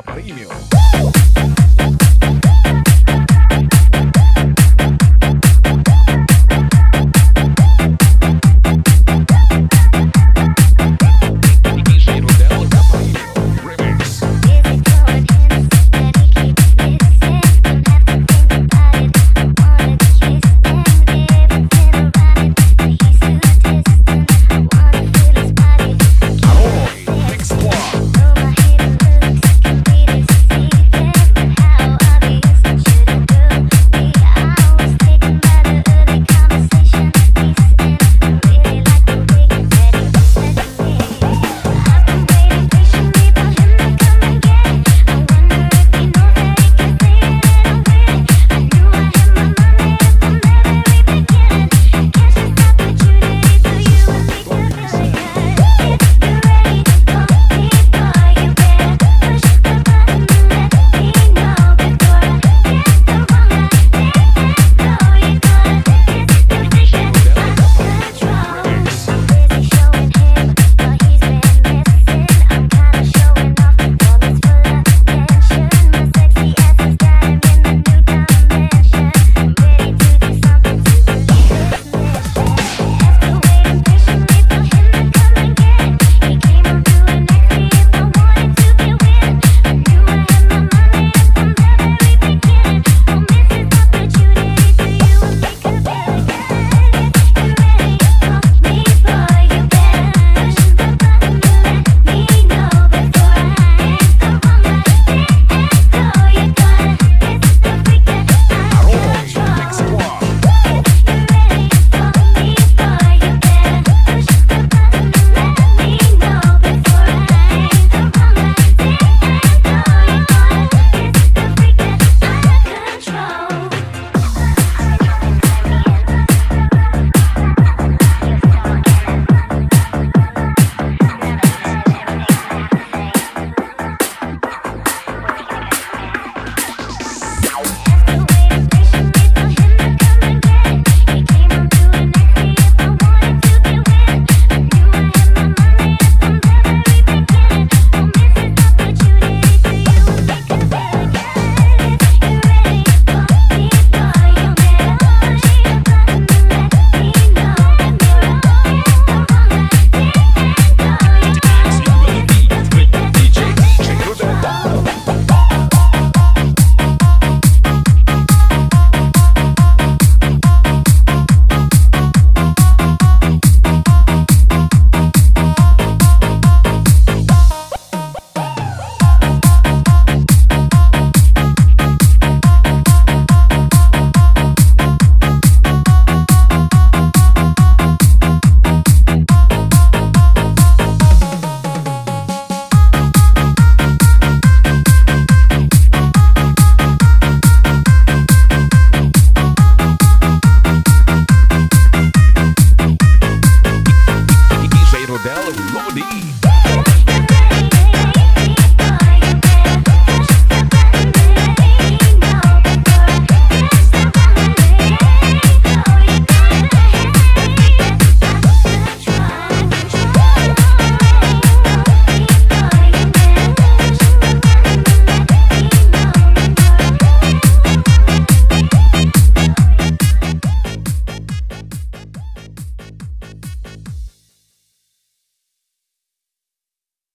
Kaparimio.